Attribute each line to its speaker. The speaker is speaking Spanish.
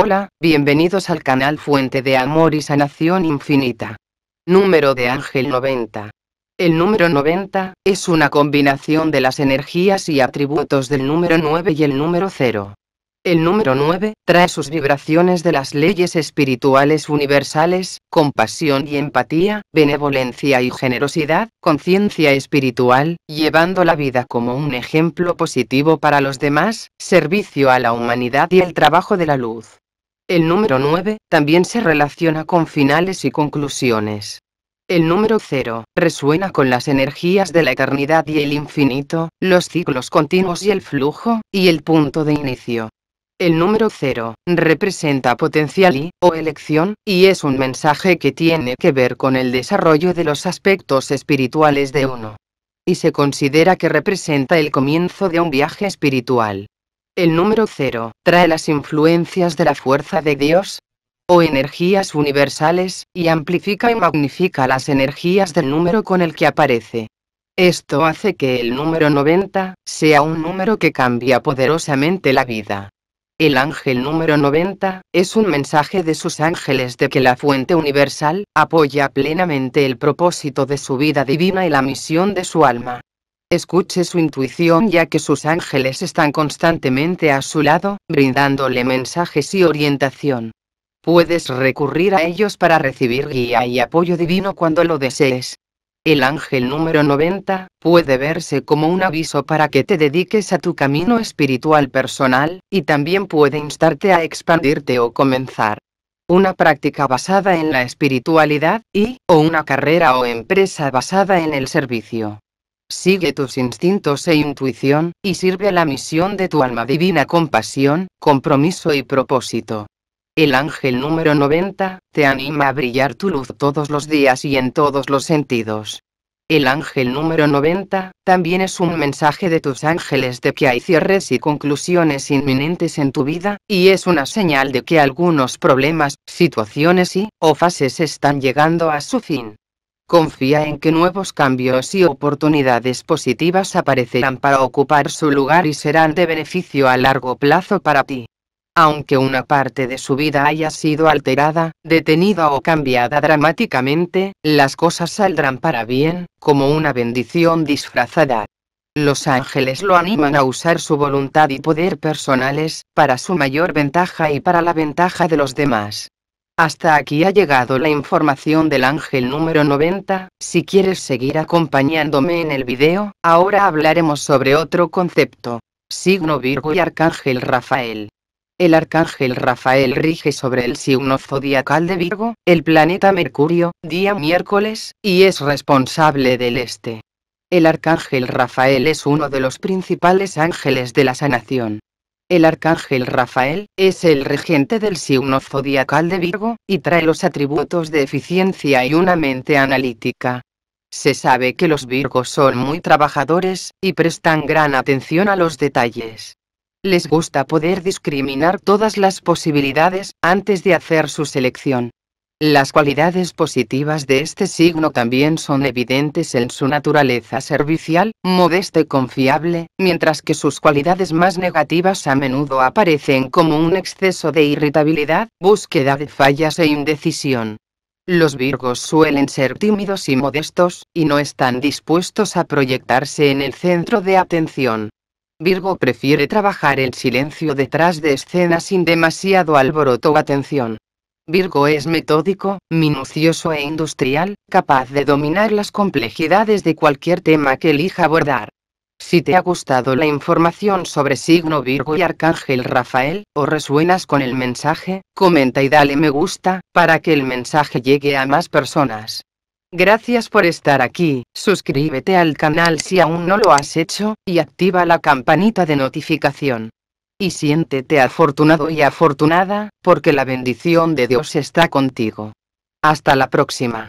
Speaker 1: Hola, bienvenidos al canal Fuente de Amor y Sanación Infinita. Número de Ángel 90. El número 90 es una combinación de las energías y atributos del número 9 y el número 0. El número 9 trae sus vibraciones de las leyes espirituales universales, compasión y empatía, benevolencia y generosidad, conciencia espiritual, llevando la vida como un ejemplo positivo para los demás, servicio a la humanidad y el trabajo de la luz. El número 9 también se relaciona con finales y conclusiones. El número 0 resuena con las energías de la eternidad y el infinito, los ciclos continuos y el flujo, y el punto de inicio. El número 0 representa potencial y, o elección, y es un mensaje que tiene que ver con el desarrollo de los aspectos espirituales de uno. Y se considera que representa el comienzo de un viaje espiritual. El número 0 trae las influencias de la fuerza de Dios, o energías universales, y amplifica y magnifica las energías del número con el que aparece. Esto hace que el número 90 sea un número que cambia poderosamente la vida. El ángel número 90 es un mensaje de sus ángeles de que la fuente universal apoya plenamente el propósito de su vida divina y la misión de su alma. Escuche su intuición ya que sus ángeles están constantemente a su lado, brindándole mensajes y orientación. Puedes recurrir a ellos para recibir guía y apoyo divino cuando lo desees. El ángel número 90 puede verse como un aviso para que te dediques a tu camino espiritual personal, y también puede instarte a expandirte o comenzar una práctica basada en la espiritualidad, y, o una carrera o empresa basada en el servicio. Sigue tus instintos e intuición, y sirve a la misión de tu alma divina con pasión, compromiso y propósito. El ángel número 90, te anima a brillar tu luz todos los días y en todos los sentidos. El ángel número 90, también es un mensaje de tus ángeles de que hay cierres y conclusiones inminentes en tu vida, y es una señal de que algunos problemas, situaciones y, o fases están llegando a su fin. Confía en que nuevos cambios y oportunidades positivas aparecerán para ocupar su lugar y serán de beneficio a largo plazo para ti. Aunque una parte de su vida haya sido alterada, detenida o cambiada dramáticamente, las cosas saldrán para bien, como una bendición disfrazada. Los ángeles lo animan a usar su voluntad y poder personales, para su mayor ventaja y para la ventaja de los demás. Hasta aquí ha llegado la información del ángel número 90, si quieres seguir acompañándome en el video, ahora hablaremos sobre otro concepto. Signo Virgo y Arcángel Rafael. El arcángel Rafael rige sobre el signo zodiacal de Virgo, el planeta Mercurio, día miércoles, y es responsable del este. El arcángel Rafael es uno de los principales ángeles de la sanación. El arcángel Rafael es el regente del signo zodiacal de Virgo, y trae los atributos de eficiencia y una mente analítica. Se sabe que los Virgos son muy trabajadores, y prestan gran atención a los detalles. Les gusta poder discriminar todas las posibilidades, antes de hacer su selección. Las cualidades positivas de este signo también son evidentes en su naturaleza servicial, modesta y confiable, mientras que sus cualidades más negativas a menudo aparecen como un exceso de irritabilidad, búsqueda de fallas e indecisión. Los virgos suelen ser tímidos y modestos, y no están dispuestos a proyectarse en el centro de atención. Virgo prefiere trabajar en silencio detrás de escena sin demasiado alboroto o atención. Virgo es metódico, minucioso e industrial, capaz de dominar las complejidades de cualquier tema que elija abordar. Si te ha gustado la información sobre signo Virgo y Arcángel Rafael, o resuenas con el mensaje, comenta y dale me gusta, para que el mensaje llegue a más personas. Gracias por estar aquí, suscríbete al canal si aún no lo has hecho, y activa la campanita de notificación. Y siéntete afortunado y afortunada, porque la bendición de Dios está contigo. Hasta la próxima.